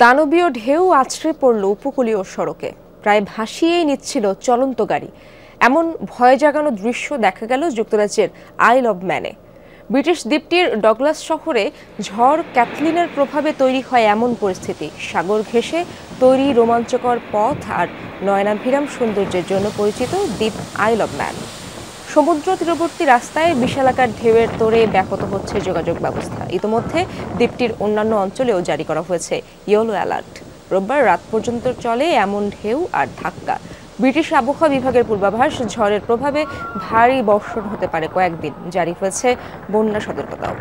দানবীয় ঢেউ আছড়ে পড়ল উপকূলীয় সড়কে। প্রায় ভাসিয়েই নিচ্ছিল চলন্ত গাড়ি। এমন ভয় জাগানো দৃশ্য দেখা গেল যুক্তরাজ্যের আইল অব ম্যানে। ব্রিটিশ দ্বীপটির ডগলাস শহরে ঝড় ক্যাথলিনের প্রভাবে তৈরি হয় এমন পরিস্থিতি। সাগর ঘেঁষে তৈরি রোমাঞ্চকর পথ আর নয়নাভিরাম সৌন্দর্যের জন্য পরিচিত দ্বীপ আইল অব ম্যান। সমুদ্র তীরবর্তী রাস্তায় বিশালাকার ঢেউয়ের তোরে ব্যাহত হচ্ছে যোগাযোগ ব্যবস্থা। ইতোমধ্যে দ্বীপটির অন্যান্য অঞ্চলেও জারি করা হয়েছে ইয়েলো অ্যালার্ট। রোববার রাত পর্যন্ত চলে এমন ঢেউ আর ধাক্কা। ব্রিটিশ আবহাওয়া বিভাগের পূর্বাভাস, ঝড়ের প্রভাবে ভারী বর্ষণ হতে পারে কয়েকদিন। জারি হয়েছে বন্যা সতর্কতাও।